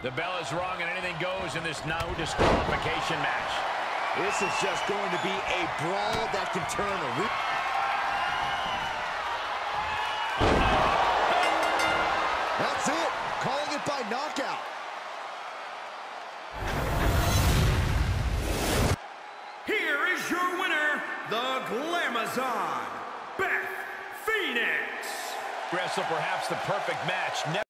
The bell is rung and anything goes in this no disqualification match. This is just going to be a brawl that can turn a... That's it. Calling it by knockout. Here is your winner, the Glamazon, Beth Phoenix. Wrestle perhaps the perfect match.